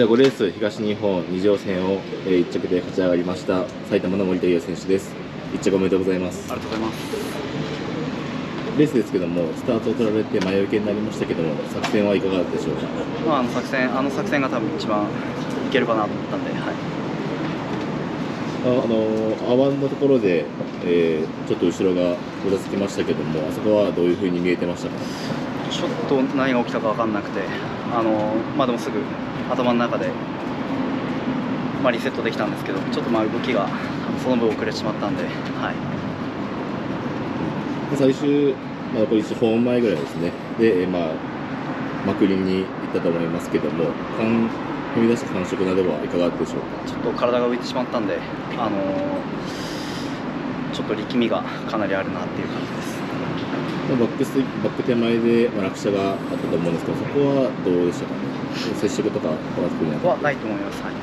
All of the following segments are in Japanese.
では5レース東日本2乗戦を、えー、1着で勝ち上がりました埼玉の森田優選手です。1着おめでとうございます。ありがとうございます。レースですけどもスタートを取られて前受けになりましたけども作戦はいかがでしょうか、まあ、あの作戦あの作戦が多分一番いけるかなと思ったんで、はい、ああのアワンのところで、えー、ちょっと後ろがごたつきましたけどもあそこはどういうふうに見えてましたか？ちょっと何が起きたか分かんなくてあのまあでもすぐ頭の中で、まあ、リセットできたんですけどちょっとまあ動きがその分遅れてしまったんで、はい、最終、まあ、残り1本前ぐらいですね。で、まあ、まくりに行ったと思いますけども踏み出した感触などはいかがでしょうか？ちょっと体が浮いてしまったんで、あのちょっと力みがかなりあるなっていう感じです。バックスバック手前で、まあ、落車があったと思うんですけどそこはどうでしたかね？接触とかは特にはないと思います。はい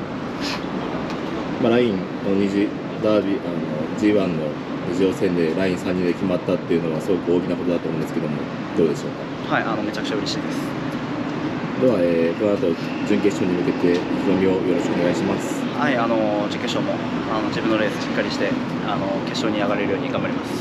まあ、ラインの二次ダービーあの G1 の二次予選でライン3人で決まったっていうのはすごく大きなことだと思うんですけどもどうでしょうか？はい、あのめちゃくちゃ嬉しいです。では、えーこの後準決勝に向けて意気込みをよろしくお願いしますはい、あの準決勝もあの自分のレースしっかりしてあの決勝に上がれるように頑張ります。